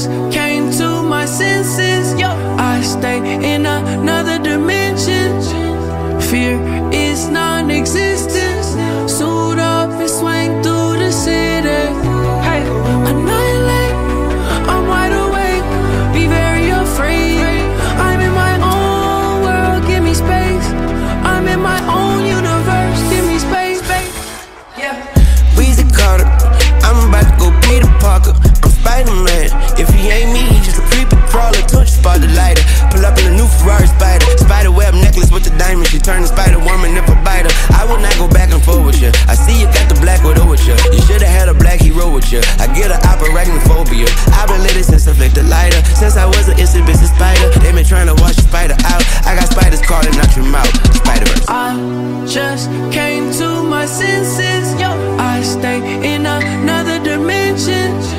just came to my senses. Yo, I stay in another dimension. Fear is non existent. An arachnophobia. I've been lit since I flicked the lighter. Since I was an instant business spider. They been trying to wash the spider out. I got spiders crawling out your mouth. Spider Verse. I just came to my senses. Yo, I stay in another dimension.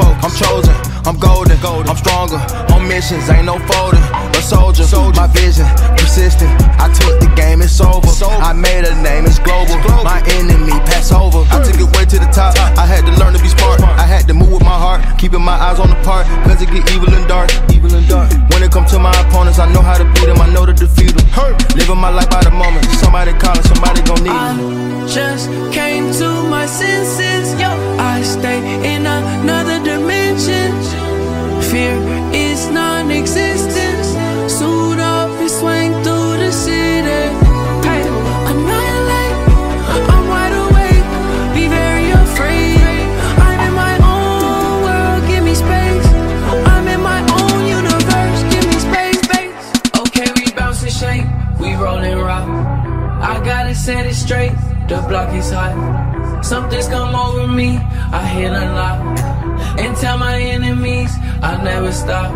I'm I'm chosen, I'm golden, golden. I'm stronger, on missions, ain't no folding. A soldier, my vision, persistent. I took the game, it's over. I made a name, it's global. global My enemy, pass over. I took it way to the top. I had to learn to be smart. I had to move with my heart, keeping my eyes on the part, cause it get evil and dark. Evil and dark. When it comes to my opponents, I know how to beat them, I know to defeat them. Hurt. Living my life by the moment. Somebody calling, somebody gon' need me. I just came to my senses. Yo, I stay in dimension. Fear is non existent. Suit up and swing through the city. Annihilate. I'm wide awake. Be very afraid. I'm in my own world. Give me space. I'm in my own universe. Give me space. Okay, we. We roll and rock. I gotta set it straight. The block is hot. Something's come over me. I hit unlock. And tell my I'll never stop.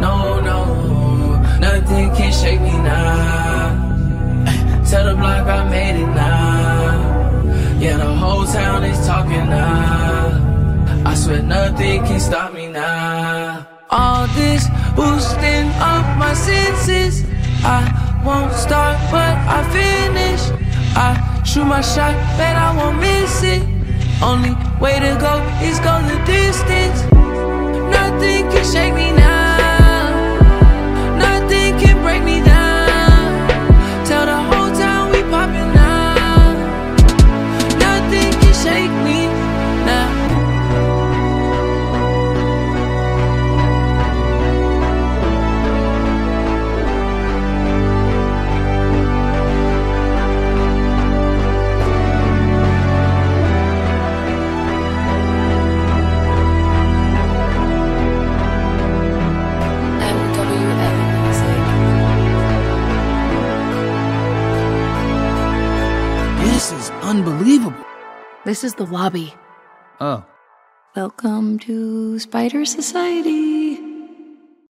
No, no, nothing can shake me now. Tell the block I made it now. Yeah, the whole town is talking now. I swear nothing can stop me now. All this boosting up my senses. I won't start, but I finish. I shoot my shot, bet I won't miss it. Only way to go is go the distance. Nothing can shake me now. This is the lobby. Oh. Welcome to Spider Society.